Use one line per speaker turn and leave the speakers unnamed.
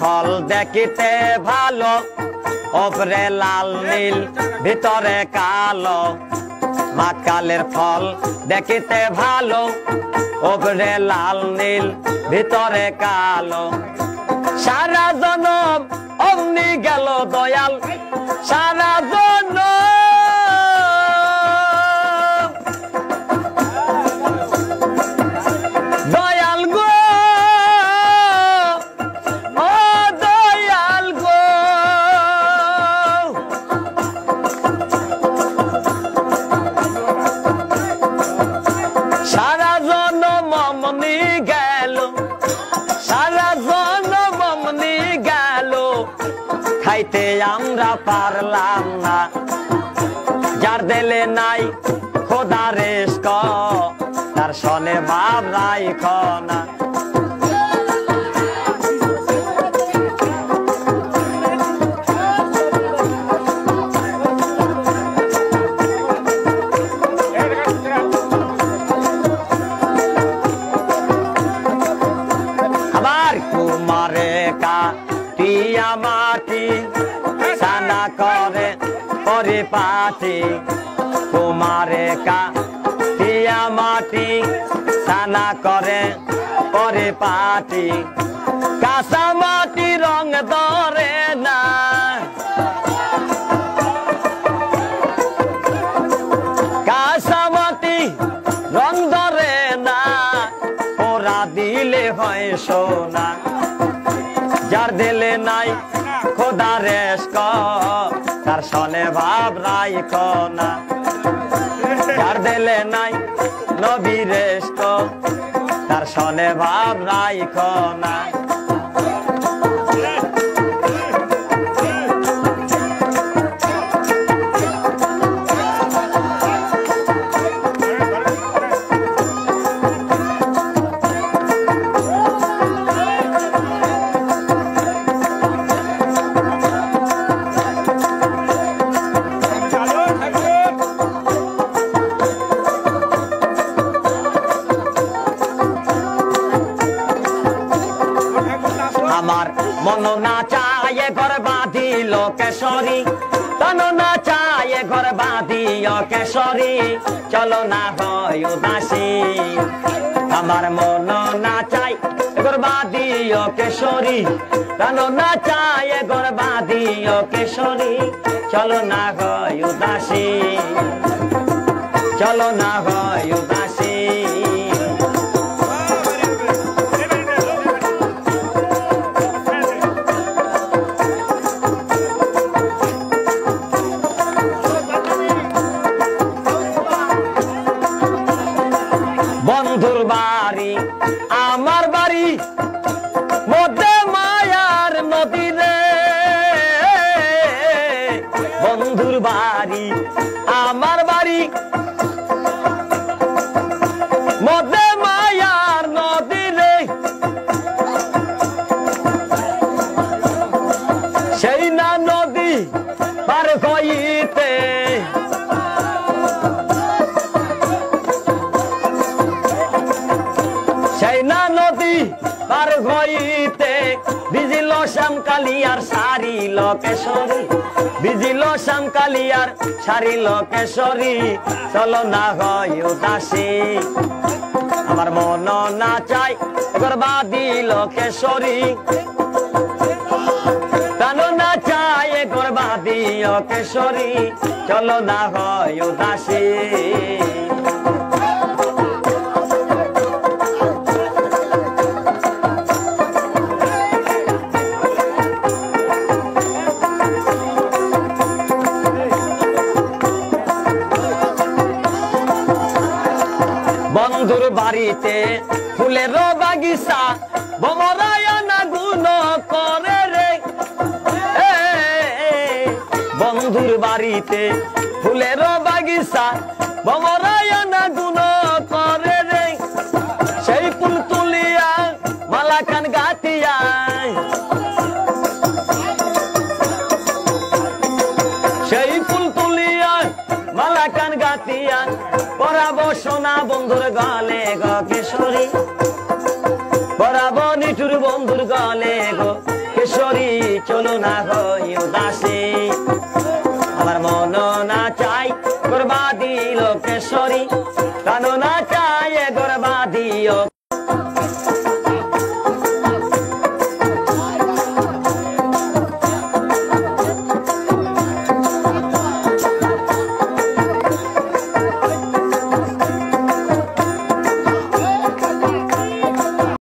ফল দেখিতে ভালো ওপরে লাল নীল, ভিতরে কালো। মাতকালের ফল দেখিতে ভালো ওপরে লাল নীল, ভিতরে কালো। সারা জনম অমনি গেল দয়াল, সারা খাইতে আমরা পারলাম না। যার দেলে নাই খোদা রেস্ক, তার সনে ভাব নাই খনা আবার কুমারে মাটি সানা করে পরিপাটি কুমারে কা টিয়া মাটি। সানা করে পরিপাটি, কাঁচা মাটি রং ধরে না। কাঁচা মাটি রং ধরে না ওরা দিলে হয় সোনা। যার দিলে নাই খোদা রেশ তার সনে ভাব রাইখ না। যার দিলে নাই নবী রেশ তার সনে ভাব রাইখ না। আমার মন না চায় ঘর বাঁধিল কেশরী তন না চায় ঘর বাঁধিল কেশরী চলো না হয় উদাসী। আমার মন না চাই ঘর বাঁধিল কেশরী তন না চায় ঘর বাঁধিল কেশরী চলো না হয় উদাসী। চলো না হয় বন্ধুর বাড়ি আমার বাড়ি মধ্যে মায়ার নদী রে বন্ধুর বাড়ি সেই নদী পার হইতে বিজিল শ্যাম কালিয়ার সারি লোকেশ্বরী। বিজিল শ্যাম কালিয়ার সারি লোকেশ্বরী। চলো না হয় উদাসী। আমার মন না চাই গর্বাদি লোকেশ্বরী। না চাই গর্বাদি লোকেশ্বরী। চলো না হয় উদাসী। বন্ধুর বাড়িতে ফুলের বাগিচা বমরায়না গুণ করে রে। বন্ধুর বাড়িতে ফুলের বাগিচা বমরায়না গুণ সোনা বন্ধুর গলে গ কিশোরী। বরাবর নিটুর বন্ধুর গলে গো কেশরী, চলো না হই উদাসী। আমার মন না চাই করবা দিল কেশরী। কানো না